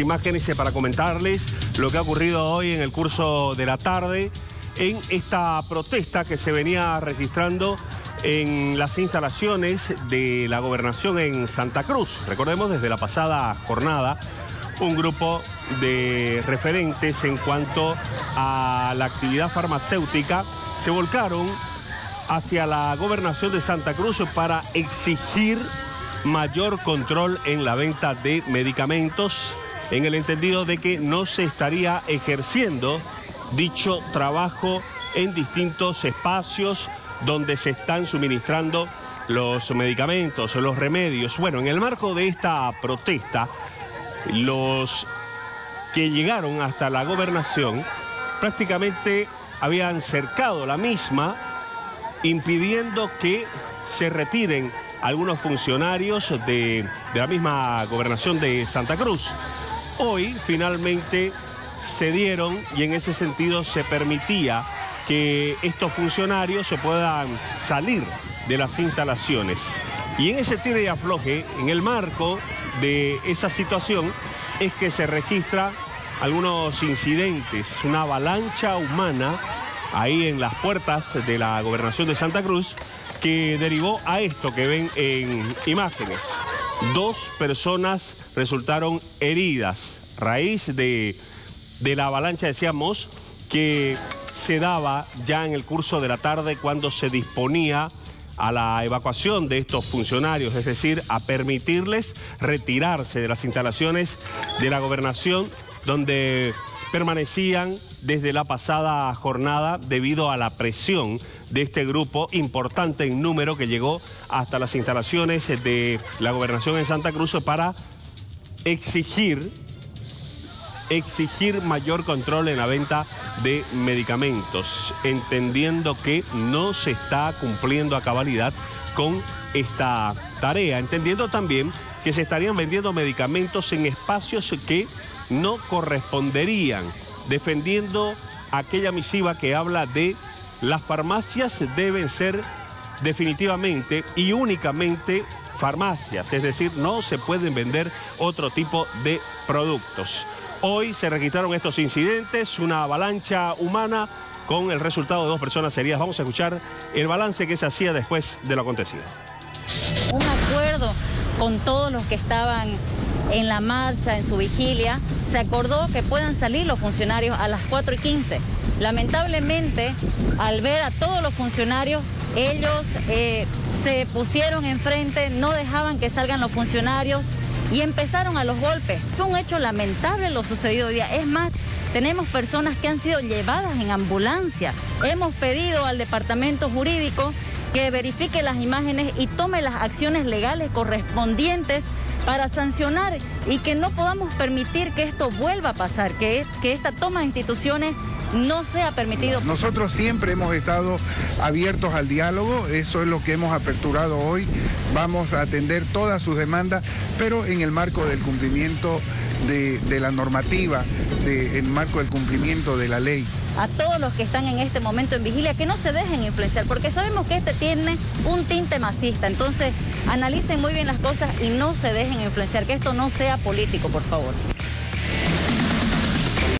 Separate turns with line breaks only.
imágenes para comentarles lo que ha ocurrido hoy en el curso de la tarde en esta protesta que se venía registrando en las instalaciones de la gobernación en Santa Cruz. Recordemos desde la pasada jornada un grupo de referentes en cuanto a la actividad farmacéutica se volcaron hacia la gobernación de Santa Cruz para exigir mayor control en la venta de medicamentos en el entendido de que no se estaría ejerciendo dicho trabajo en distintos espacios donde se están suministrando los medicamentos, los remedios. Bueno, en el marco de esta protesta, los que llegaron hasta la gobernación prácticamente habían cercado la misma, impidiendo que se retiren algunos funcionarios de, de la misma gobernación de Santa Cruz. Hoy finalmente se dieron y en ese sentido se permitía que estos funcionarios se puedan salir de las instalaciones. Y en ese tire y afloje, en el marco de esa situación, es que se registra algunos incidentes, una avalancha humana ahí en las puertas de la gobernación de Santa Cruz que derivó a esto que ven en imágenes. Dos personas resultaron heridas, raíz de, de la avalancha, decíamos, que se daba ya en el curso de la tarde cuando se disponía a la evacuación de estos funcionarios, es decir, a permitirles retirarse de las instalaciones de la gobernación donde permanecían desde la pasada jornada debido a la presión de este grupo importante en número que llegó hasta las instalaciones de la gobernación en Santa Cruz para exigir exigir mayor control en la venta de medicamentos, entendiendo que no se está cumpliendo a cabalidad con esta tarea, entendiendo también que se estarían vendiendo medicamentos en espacios que no corresponderían, defendiendo aquella misiva que habla de las farmacias deben ser definitivamente y únicamente farmacias, es decir, no se pueden vender otro tipo de productos. Hoy se registraron estos incidentes, una avalancha humana con el resultado de dos personas heridas. Vamos a escuchar el balance que se hacía después de lo acontecido.
Un acuerdo con todos los que estaban en la marcha, en su vigilia, se acordó que puedan salir los funcionarios a las 4 y 15. Lamentablemente, al ver a todos los funcionarios, ellos eh, se pusieron enfrente, no dejaban que salgan los funcionarios y empezaron a los golpes. Fue un hecho lamentable lo sucedido hoy día. Es más, tenemos personas que han sido llevadas en ambulancia. Hemos pedido al departamento jurídico que verifique las imágenes y tome las acciones legales correspondientes para sancionar y que no podamos permitir que esto vuelva a pasar, que, que esta toma de instituciones no sea permitido.
Nosotros siempre hemos estado abiertos al diálogo, eso es lo que hemos aperturado hoy. Vamos a atender todas sus demandas, pero en el marco del cumplimiento de, la normativa, en el marco del cumplimiento de la ley.
A todos los que están en este momento en vigilia, que no se dejen influenciar, porque sabemos que este tiene un tinte masista. Entonces, analicen muy bien las cosas y no se dejen influenciar, que esto no sea político, por favor.